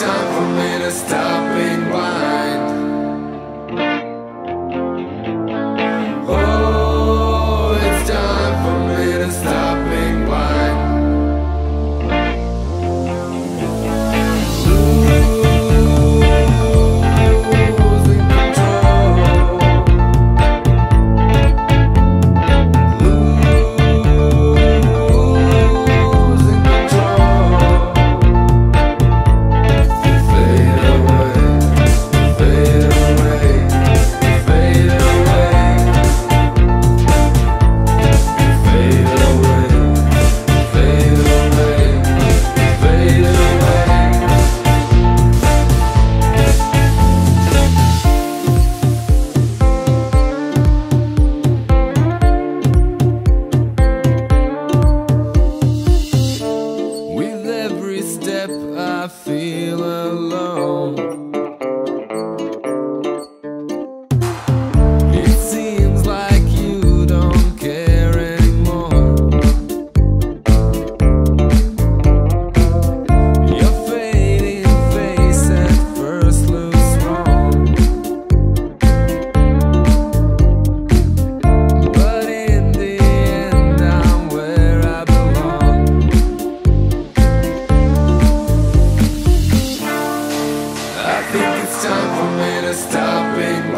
time for me to stop I feel alone. stopping